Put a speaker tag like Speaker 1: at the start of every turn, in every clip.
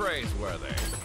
Speaker 1: praiseworthy.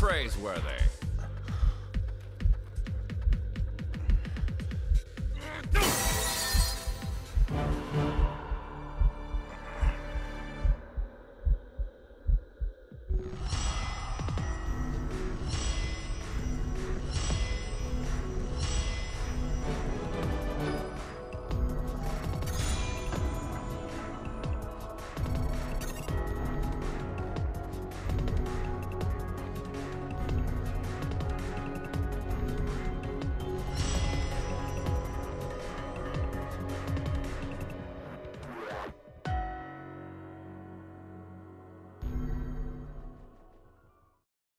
Speaker 1: praiseworthy.